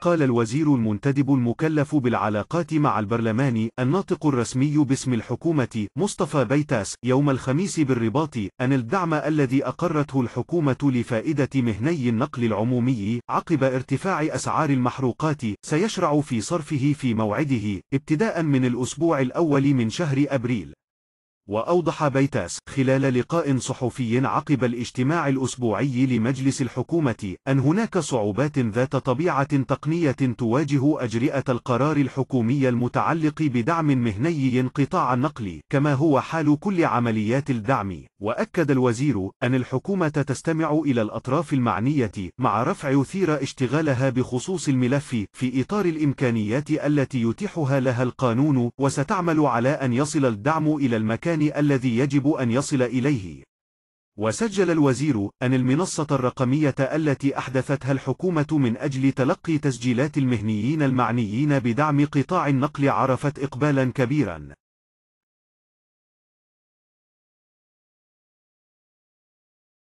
قال الوزير المنتدب المكلف بالعلاقات مع البرلمان الناطق الرسمي باسم الحكومة مصطفى بايتاس يوم الخميس بالرباط أن الدعم الذي أقرته الحكومة لفائدة مهني النقل العمومي عقب ارتفاع أسعار المحروقات سيشرع في صرفه في موعده ابتداء من الأسبوع الأول من شهر أبريل. وأوضح بايتاس خلال لقاء صحفي عقب الاجتماع الأسبوعي لمجلس الحكومة أن هناك صعوبات ذات طبيعة تقنية تواجه أجرئة القرار الحكومي المتعلق بدعم مهني قطاع النقل كما هو حال كل عمليات الدعم. وأكد الوزير أن الحكومة تستمع إلى الأطراف المعنية مع رفع يثير اشتغالها بخصوص الملف في إطار الإمكانيات التي يتيحها لها القانون وستعمل على أن يصل الدعم إلى المكان الذي يجب أن يصل إليه. وسجل الوزير أن المنصة الرقمية التي أحدثتها الحكومة من أجل تلقي تسجيلات المهنيين المعنيين بدعم قطاع النقل عرفت إقبالا كبيرا.